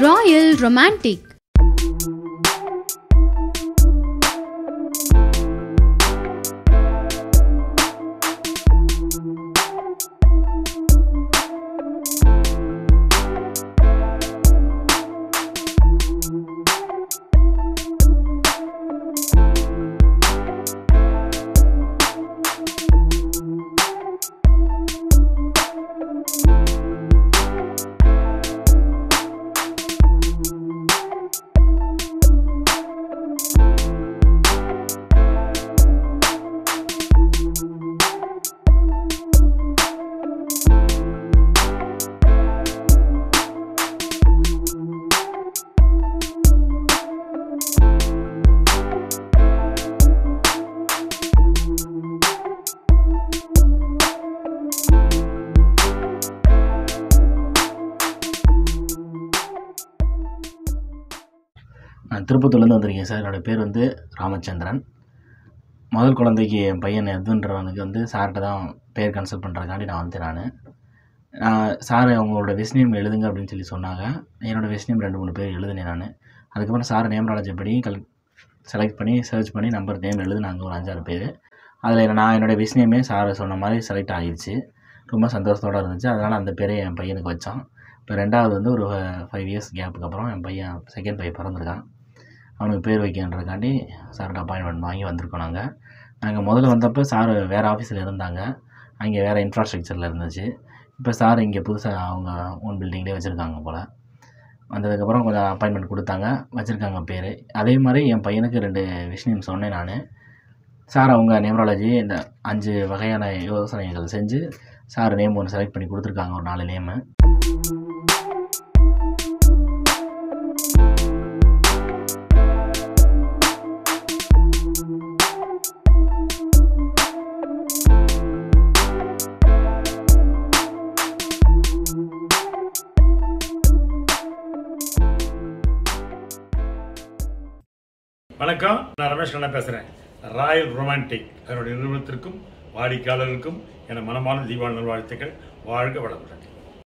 Royal Romantic நான் திருப்பத்தூர்லேருந்து வந்திருக்கேன் sir. என்னோடய பேர் வந்து ராமச்சந்திரன். முதல் குழந்தைக்கு என் பையன் எதுன்றவனுக்கு வந்து சார்கிட்ட தான் பேர் கன்சல்ட் பண்ணுறதுக்காண்டி நான் வந்து நான். நான் சார் அவங்களோட நேம் எழுதுங்க அப்படின்னு சொல்லி சொன்னாங்க. என்னோடய வெஸ்னியம் ரெண்டு மூணு பேர் எழுதினேன் நான். அதுக்கப்புறம் சார் நேம் நாலேஜ் படி கல் செலக்ட் பண்ணி சர்ச் பண்ணி நம்பர் நேம் எழுதுனாங்க ஒரு அஞ்சாறு பேர். அதில் நான் என்னோடய வெஸ்னியமே சார் சொன்ன மாதிரி செலக்ட் ஆகிடுச்சு ரொம்ப சந்தோஷத்தோடு இருந்துச்சு. அதனால் அந்த பேரை என் பையனுக்கு வச்சோம் இப்போ ரெண்டாவது வந்து ஒரு ஃபைவ் இயர்ஸ் கேப்புக்கு அப்புறம் என் பையன் செகண்ட் பையன் பிறந்திருக்கான். அவனுக்கு பேர் வைக்கன்றதுக்காண்டி சார்கிட்ட அப்பாயின்மெண்ட் வாங்கி வந்திருக்கோம் நாங்கள் நாங்கள் முதல்ல வந்தப்போ சார் வேறு ஆஃபீஸில் இருந்தாங்க. அங்கே வேறு இன்ஃப்ராஸ்ட்ரக்சரில் இருந்துச்சு. இப்போ சார் இங்கே புதுசாக அவங்க ஓன் பில்டிங்லேயே வச்சுருக்காங்க போல். வந்ததுக்கப்புறம் கொஞ்சம் அப்பாயின்மெண்ட் கொடுத்தாங்க. வச்சுருக்காங்க பேர். அதே மாதிரி என் பையனுக்கு ரெண்டு விஷயம் சொன்னேன் நான். சார் அவங்க நியூமராலஜி இந்த அஞ்சு வகையான யோசனைகள் செஞ்சு சார் நேம் ஒன்று செலக்ட் பண்ணி கொடுத்துருக்காங்க. ஒரு நாலு நேமு வணக்கம். நான் ரமேஷ் கண்ணா பேசுகிறேன் ராயல் ரொமான்டிக் அதனுடைய நிறுவனத்திற்கும் வாடிக்கையாளர்களுக்கும் என மனமான தீபாவளி நல்வாழ்த்துக்கள். வாழ்க வளமுடன்.